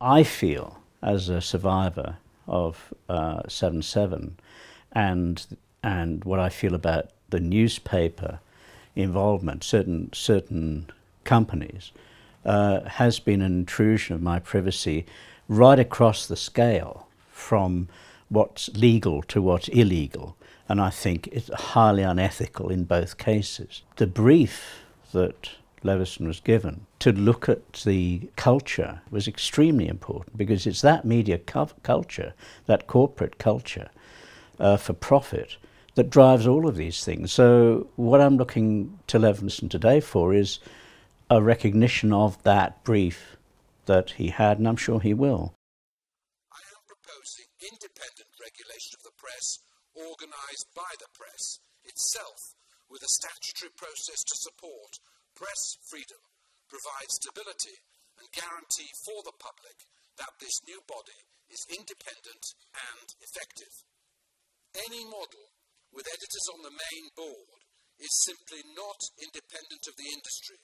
I feel, as a survivor of uh, 7-7, and, and what I feel about the newspaper involvement, certain, certain companies, uh, has been an intrusion of my privacy right across the scale from what's legal to what's illegal. And I think it's highly unethical in both cases. The brief that Leveson was given to look at the culture was extremely important because it's that media culture, that corporate culture uh, for profit, that drives all of these things. So, what I'm looking to Leveson today for is a recognition of that brief that he had, and I'm sure he will. I am proposing independent regulation of the press, organised by the press itself, with a statutory process to support press freedom provide stability and guarantee for the public that this new body is independent and effective. Any model with editors on the main board is simply not independent of the industry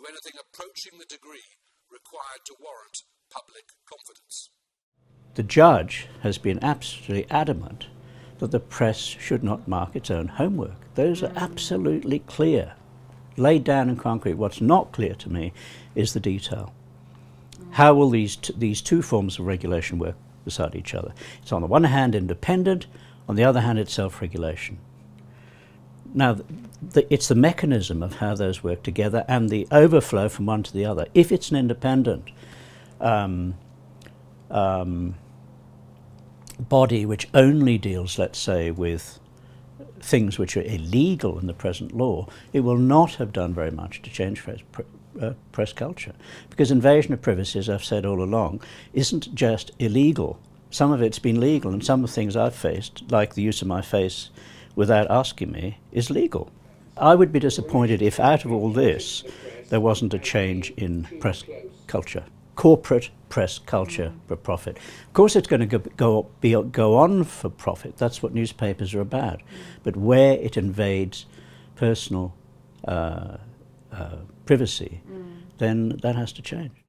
to anything approaching the degree required to warrant public confidence. The judge has been absolutely adamant that the press should not mark its own homework. Those are absolutely clear laid down in concrete. What's not clear to me is the detail. How will these, these two forms of regulation work beside each other? It's on the one hand independent, on the other hand it's self-regulation. Now, the, it's the mechanism of how those work together and the overflow from one to the other. If it's an independent um, um, body which only deals, let's say, with things which are illegal in the present law, it will not have done very much to change press, uh, press culture. Because invasion of privacy, as I've said all along, isn't just illegal. Some of it's been legal, and some of the things I've faced, like the use of my face without asking me, is legal. I would be disappointed if out of all this there wasn't a change in press culture corporate press culture for profit. Of course, it's going to go, go, be, go on for profit. That's what newspapers are about. But where it invades personal uh, uh, privacy, mm. then that has to change.